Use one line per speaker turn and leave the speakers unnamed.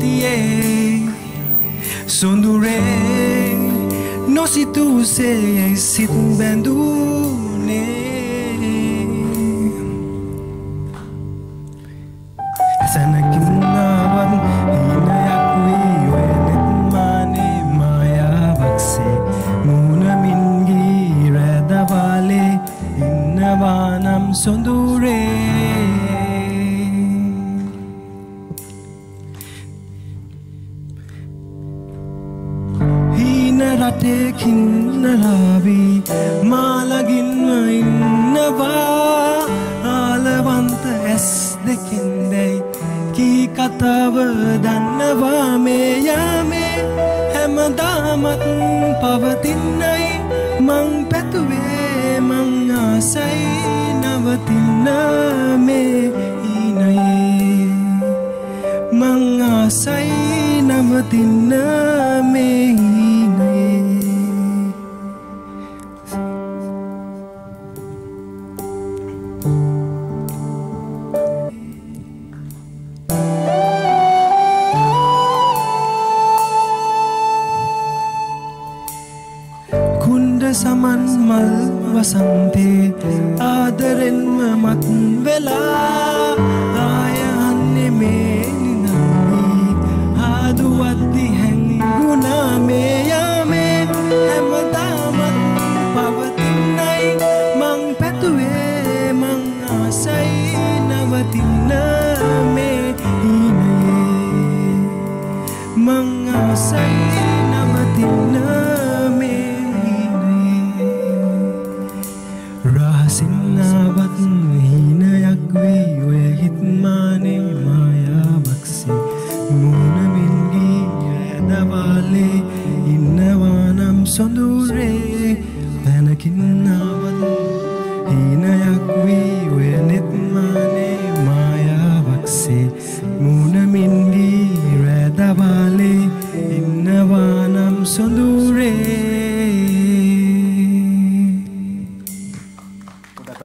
තියේ සොඳුරේ නොසිතූසේ සිත් බැඳූනේ. සැනකින්නාවන් හීනයක් වී ඔය නෙත්මානේ මායාවක්සේ මූනමින්ගී රැදවාලේ ඉන්නවානම් සොඳුරේ හීන රටයකින්නලාවී මාලගින්ම ඉන්නවා ආලවන්ත ඇස් දෙකින්දැයි කී කතාව දන්නවා මේ යාමේ හැමදාමත් පවතින්නයි. මං පැතුවේ මං ආසයි නවතින්න මේ ඊනයේ. මං ආසයි නවතින්න මේ සමන් මල් වසන්තේ. ආදරෙන්ම මත් වෙලා ආයන්නේ මේ නිනම්වී හාදුවද්දි හැංගුණා මේ යාමේ. හැමදාමත් පවතින්නයි මං පැතුවේ. මං ආසයි නවතින්න මේ හීනයේ මං ආසයි රහසින්නාවත් හීනයක් වී ඔය හිත්මානේ මායාවක්සේ. මූනමින්ගී ඇදවාලේ ඉන්නවානම් සොඳුරේ. පැනකින්නාවත්